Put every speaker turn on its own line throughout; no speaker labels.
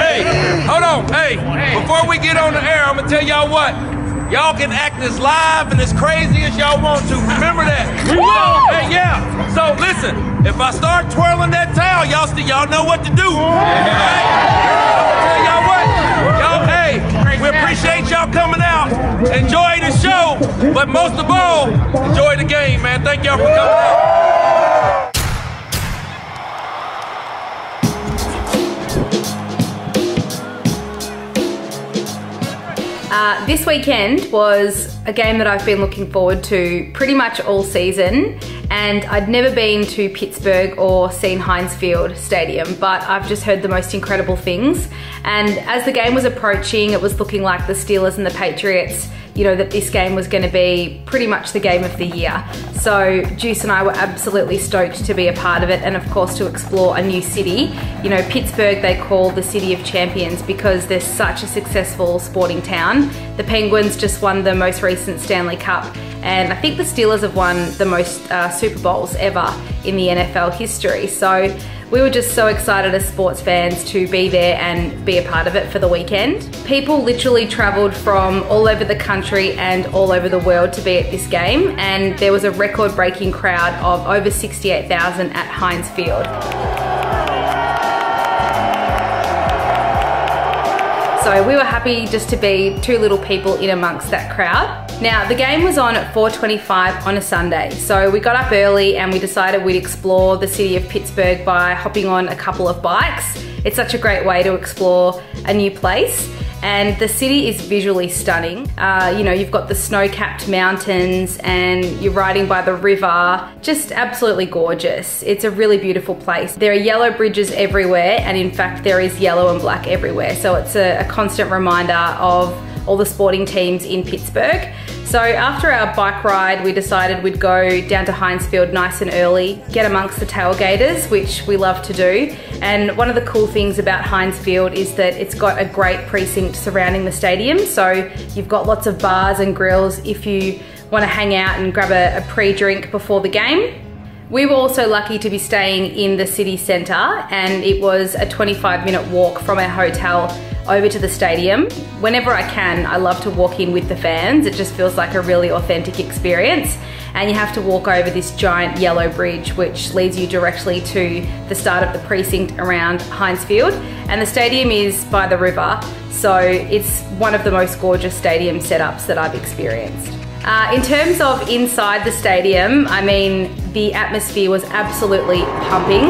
Hey, hold on. Hey, before we get on the air, I'm gonna tell y'all what. Y'all can act as live and as crazy as y'all want to. Remember that. We will. Hey, yeah. So listen, if I start twirling that towel, y'all still y'all know what to do. Hey, tell y'all what. Y'all, hey, we appreciate y'all coming out. Enjoy the show, but most of all, enjoy the game, man. Thank y'all for coming out.
Uh, this weekend was a game that I've been looking forward to pretty much all season and I'd never been to Pittsburgh or seen Heinz Field Stadium but I've just heard the most incredible things. And as the game was approaching it was looking like the Steelers and the Patriots you know, that this game was going to be pretty much the game of the year. So Juice and I were absolutely stoked to be a part of it and of course to explore a new city. You know, Pittsburgh they call the city of champions because they're such a successful sporting town. The Penguins just won the most recent Stanley Cup and I think the Steelers have won the most uh, Super Bowls ever in the NFL history. So we were just so excited as sports fans to be there and be a part of it for the weekend. People literally travelled from all over the country and all over the world to be at this game, and there was a record breaking crowd of over 68,000 at Heinz Field. So we were happy just to be two little people in amongst that crowd. Now the game was on at 4.25 on a Sunday. So we got up early and we decided we'd explore the city of Pittsburgh by hopping on a couple of bikes. It's such a great way to explore a new place and the city is visually stunning. Uh, you know, you've got the snow-capped mountains and you're riding by the river, just absolutely gorgeous. It's a really beautiful place. There are yellow bridges everywhere and in fact there is yellow and black everywhere. So it's a, a constant reminder of all the sporting teams in Pittsburgh. So after our bike ride, we decided we'd go down to Heinz Field nice and early, get amongst the tailgaters, which we love to do. And one of the cool things about Heinz Field is that it's got a great precinct surrounding the stadium. So you've got lots of bars and grills if you want to hang out and grab a, a pre-drink before the game. We were also lucky to be staying in the city centre and it was a 25 minute walk from our hotel over to the stadium. Whenever I can, I love to walk in with the fans. It just feels like a really authentic experience. And you have to walk over this giant yellow bridge, which leads you directly to the start of the precinct around Heinz Field. And the stadium is by the river, so it's one of the most gorgeous stadium setups that I've experienced. Uh, in terms of inside the stadium, I mean, the atmosphere was absolutely pumping.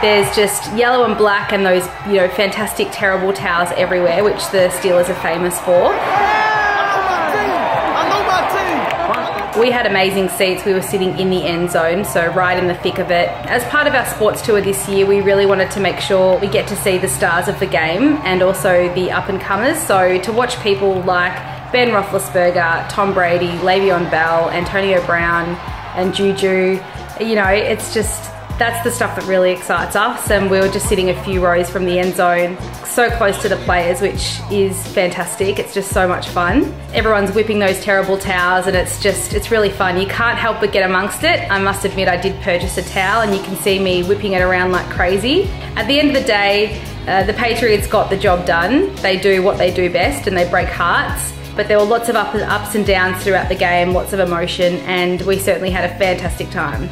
There's just yellow and black and those, you know, fantastic terrible towels everywhere, which the Steelers are famous for. We had amazing seats. We were sitting in the end zone, so right in the thick of it. As part of our sports tour this year, we really wanted to make sure we get to see the stars of the game and also the up and comers. So to watch people like Ben Roethlisberger, Tom Brady, Le'Veon Bell, Antonio Brown, and Juju, you know, it's just that's the stuff that really excites us and we were just sitting a few rows from the end zone so close to the players which is fantastic. It's just so much fun. Everyone's whipping those terrible towels and it's just it's really fun. You can't help but get amongst it. I must admit I did purchase a towel and you can see me whipping it around like crazy. At the end of the day uh, the Patriots got the job done. They do what they do best and they break hearts but there were lots of ups and downs throughout the game lots of emotion and we certainly had a fantastic time